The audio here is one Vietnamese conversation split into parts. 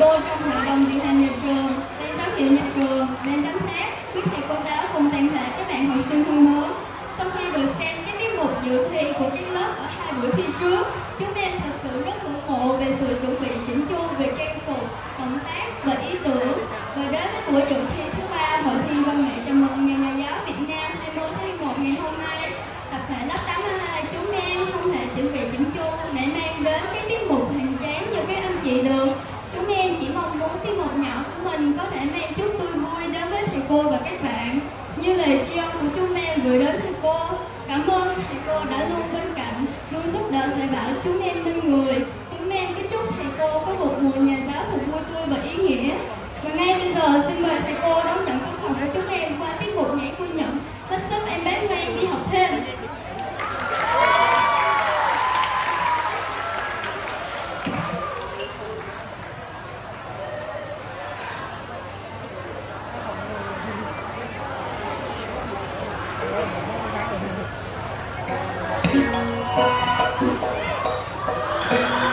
cô trong hội đồng điều hành nhà trường, ban giám hiệu nhà trường, ban giám sát, quý thầy cô giáo cùng toàn thể các bạn học sinh thân mến. Sau khi được xem các tiết mục dự thi của các lớp ở hai buổi thi trước, chúng em thật sự rất ngưỡng mộ về sự chuẩn bị chỉnh chu về trang phục, động tác và ý tưởng. Và đến với buổi dự thi thứ ba hội thi văn nghệ chào mừng ngày nhà giáo Việt Nam 20 tháng một ngày hôm nay, tập thể lớp 82 chúng em không thể chuẩn bị chỉnh chu để mang đến các tiết mục cô và các bạn. Như lời tri ân của chúng em gửi đến thầy cô, cảm ơn thầy cô đã luôn bên cạnh, luôn giúp đỡ dạy bảo chúng em Thank you.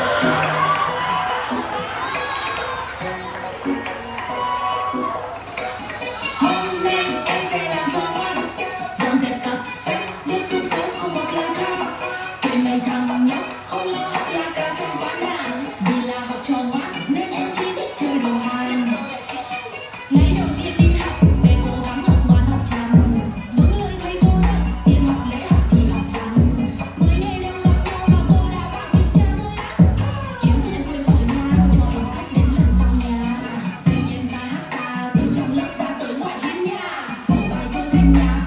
Amen.